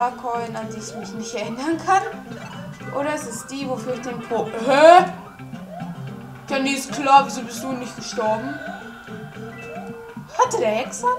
Coin, an die ich mich nicht erinnern kann. Oder ist es die, wofür ich den Pro... Hä? Danny ist klar, wieso bist du nicht gestorben? Hatte der Hexer?